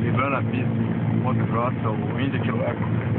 Livrando a pista, motocross ou que é.